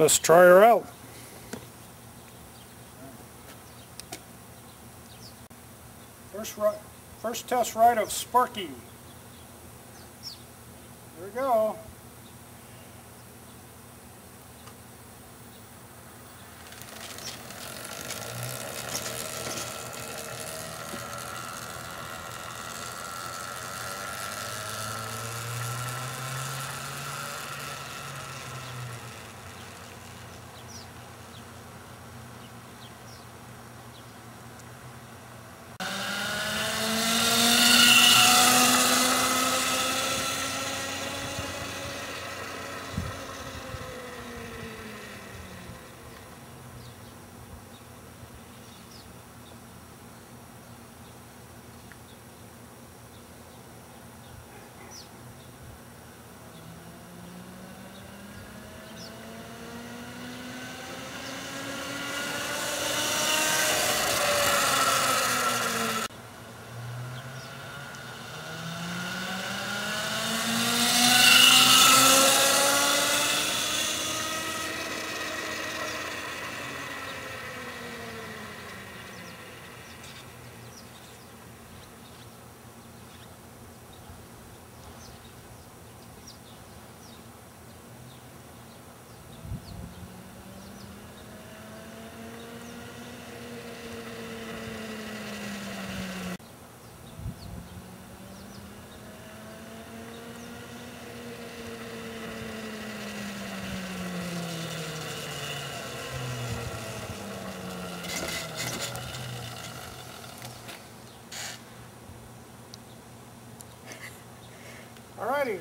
Let's try her out. First, first test ride of Sparky. There we go. Alrighty.